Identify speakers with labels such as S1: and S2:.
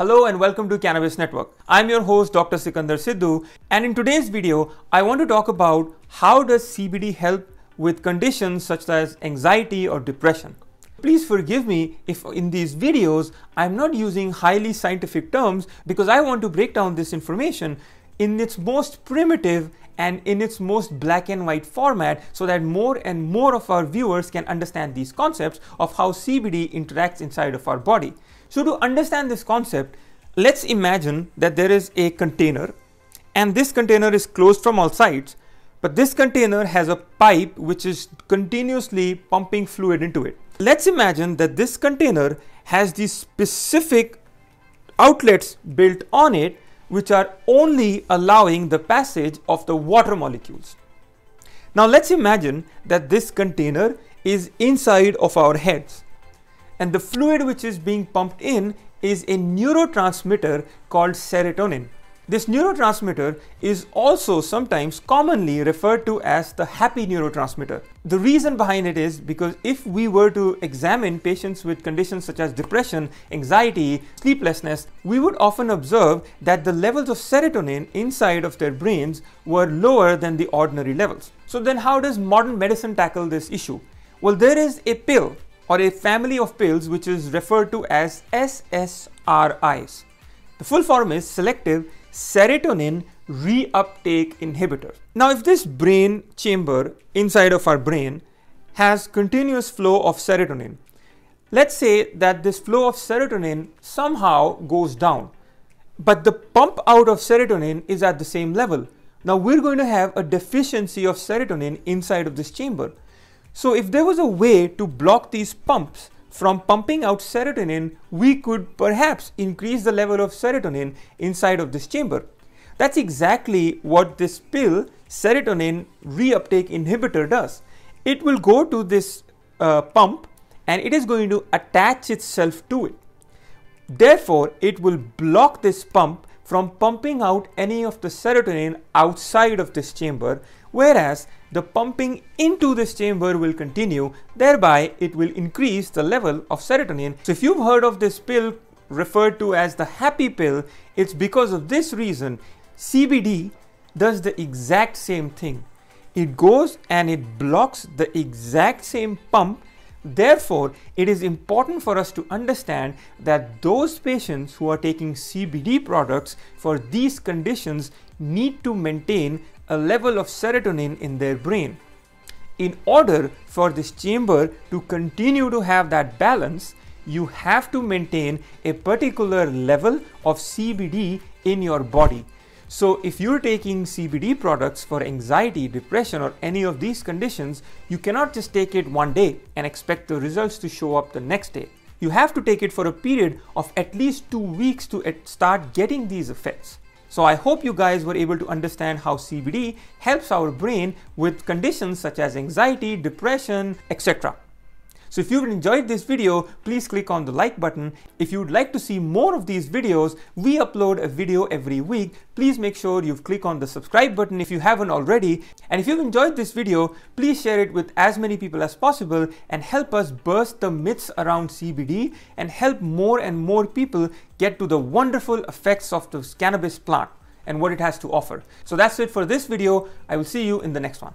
S1: Hello and welcome to Cannabis Network. I'm your host Dr. Sikandar Sidhu and in today's video I want to talk about how does CBD help with conditions such as anxiety or depression. Please forgive me if in these videos I'm not using highly scientific terms because I want to break down this information in its most primitive and in its most black and white format so that more and more of our viewers can understand these concepts of how CBD interacts inside of our body. So to understand this concept, let's imagine that there is a container and this container is closed from all sides, but this container has a pipe which is continuously pumping fluid into it. Let's imagine that this container has these specific outlets built on it which are only allowing the passage of the water molecules. Now let's imagine that this container is inside of our heads and the fluid which is being pumped in is a neurotransmitter called serotonin. This neurotransmitter is also sometimes commonly referred to as the happy neurotransmitter. The reason behind it is because if we were to examine patients with conditions such as depression, anxiety, sleeplessness, we would often observe that the levels of serotonin inside of their brains were lower than the ordinary levels. So then how does modern medicine tackle this issue? Well, there is a pill or a family of pills which is referred to as SSRIs. The full form is selective serotonin reuptake inhibitor. Now, if this brain chamber inside of our brain has continuous flow of serotonin, let's say that this flow of serotonin somehow goes down, but the pump out of serotonin is at the same level. Now, we're going to have a deficiency of serotonin inside of this chamber. So if there was a way to block these pumps from pumping out serotonin, we could perhaps increase the level of serotonin inside of this chamber. That's exactly what this pill serotonin reuptake inhibitor does. It will go to this uh, pump and it is going to attach itself to it. Therefore, it will block this pump from pumping out any of the serotonin outside of this chamber, whereas the pumping into this chamber will continue, thereby it will increase the level of serotonin. So if you've heard of this pill referred to as the happy pill, it's because of this reason. CBD does the exact same thing. It goes and it blocks the exact same pump Therefore, it is important for us to understand that those patients who are taking CBD products for these conditions need to maintain a level of serotonin in their brain. In order for this chamber to continue to have that balance, you have to maintain a particular level of CBD in your body. So if you're taking CBD products for anxiety, depression or any of these conditions, you cannot just take it one day and expect the results to show up the next day. You have to take it for a period of at least two weeks to start getting these effects. So I hope you guys were able to understand how CBD helps our brain with conditions such as anxiety, depression, etc. So if you've enjoyed this video, please click on the like button. If you would like to see more of these videos, we upload a video every week. Please make sure you've clicked on the subscribe button if you haven't already. And if you've enjoyed this video, please share it with as many people as possible and help us burst the myths around CBD and help more and more people get to the wonderful effects of the cannabis plant and what it has to offer. So that's it for this video. I will see you in the next one.